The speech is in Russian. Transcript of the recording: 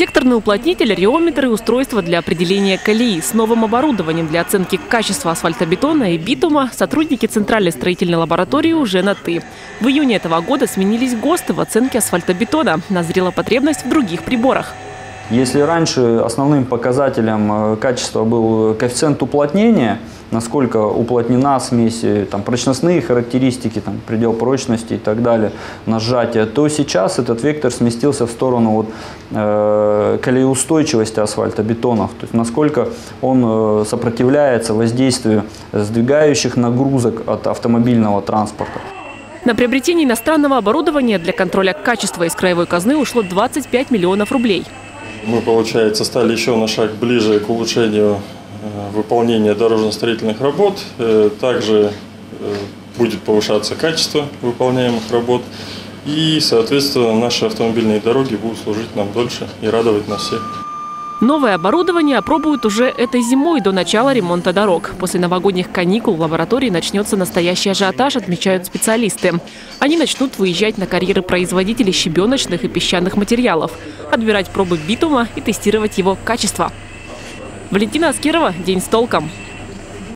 Секторный уплотнитель, реометр и устройство для определения колеи. С новым оборудованием для оценки качества асфальтобетона и битума сотрудники Центральной строительной лаборатории уже на «ты». В июне этого года сменились ГОСТы в оценке асфальтобетона. Назрела потребность в других приборах. Если раньше основным показателем э, качества был коэффициент уплотнения, насколько уплотнена смесь, э, там, прочностные характеристики, там, предел прочности и так далее, на то сейчас этот вектор сместился в сторону вот, э, колееустойчивости асфальта, бетонов, то есть насколько он э, сопротивляется воздействию сдвигающих нагрузок от автомобильного транспорта. На приобретение иностранного оборудования для контроля качества из краевой казны ушло 25 миллионов рублей. Мы, получается, стали еще на шаг ближе к улучшению э, выполнения дорожно-строительных работ. Э, также э, будет повышаться качество выполняемых работ. И, соответственно, наши автомобильные дороги будут служить нам дольше и радовать нас всех. Новое оборудование опробуют уже этой зимой до начала ремонта дорог. После новогодних каникул в лаборатории начнется настоящий ажиотаж, отмечают специалисты. Они начнут выезжать на карьеры производителей щебеночных и песчаных материалов, отбирать пробы битума и тестировать его качество. Валентина Аскерова. День с толком.